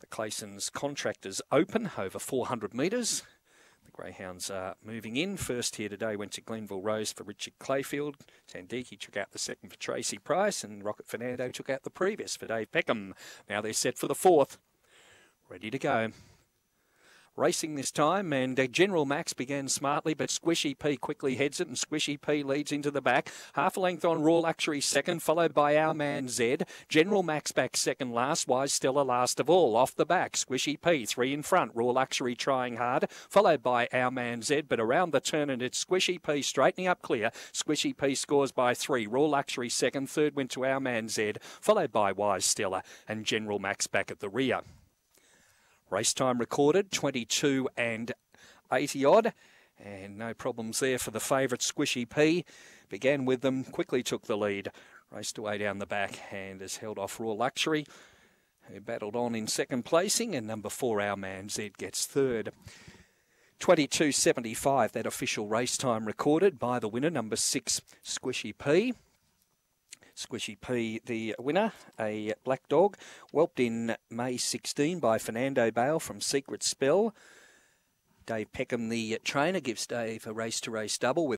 The Clayson's Contractors Open over 400 metres. The Greyhounds are moving in. First here today went to Glenville Rose for Richard Clayfield. Tandiki took out the second for Tracy Price, and Rocket Fernando took out the previous for Dave Peckham. Now they're set for the fourth. Ready to go racing this time, and uh, General Max began smartly, but Squishy P quickly heads it, and Squishy P leads into the back. Half a length on Raw Luxury second, followed by Our Man Z. General Max back second last, Wise Stella last of all. Off the back, Squishy P three in front, Raw Luxury trying hard, followed by Our Man Z, but around the turn and it's Squishy P straightening up clear. Squishy P scores by three, Raw Luxury second, third went to Our Man Z, followed by Wise Stella and General Max back at the rear. Race time recorded 22 and 80 odd. And no problems there for the favourite Squishy P. Began with them, quickly took the lead. Raced away down the back and has held off Raw Luxury, who battled on in second placing. And number four, Our Man Z, gets third. 22.75, that official race time recorded by the winner, number six, Squishy P. Squishy P, the winner, a black dog, whelped in May 16 by Fernando Bale from Secret Spell. Dave Peckham, the trainer, gives Dave a race to race double with